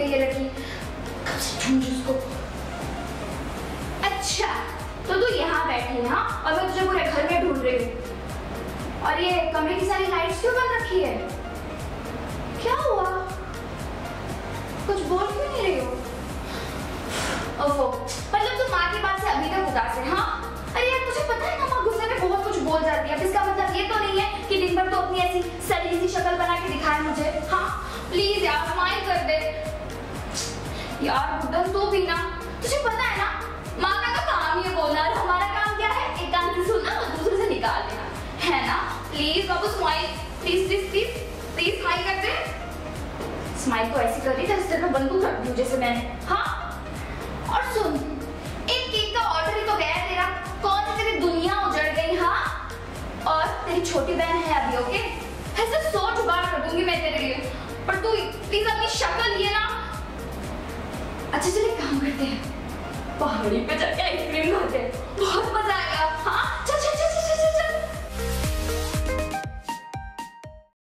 पे ये रखी उसको। अच्छा तो तू यहाँ बैठी ना हाँ? और मैं तुझे पूरे घर में ढूंढ रही हूँ। और ये कमरे की सारी लाइट्स क्यों बंद रखी है? क्या हुआ? कुछ बोल क्यों नहीं रही हो? ओफो मतलब तू माँ की बात से अभी तक उदास है हाँ? अरे यार तुझे पता है ना माँ गुस्से में बहुत कुछ बोल जाती है इसका मतलब ये तो नहीं है कि दिन भर तो अपनी ऐसी सरी यार बुद्धन तू भी ना। तुझे पता है ना माँ का काम है बोलना और हमारा काम क्या है? एक कान से सुनना, और दूसरे से निकाल देना। है ना? Please Babu smile please please please please smile कर दे स्माइल तो ऐसी कर रही जैसे को बंदूक रख दूँ, जैसे मैंने। हाँ? और सुन, एक केक का ऑर्डर ही तो गया तेरा। कौन सी तेरी दुनिया उजड़ गई हाँ? और तेरी छोटी बहन है अभी ओके ऐसे सौ जुगाड़ कर दूँगी मैं तेरे लिए। पर तू प्लीज़ अपनी शक्ल ये ना अच्छा चलिए काम करते हैं। पहाड़ी पे जाके आइसक्रीम खाते हैं। बहुत मज़ा आएगा।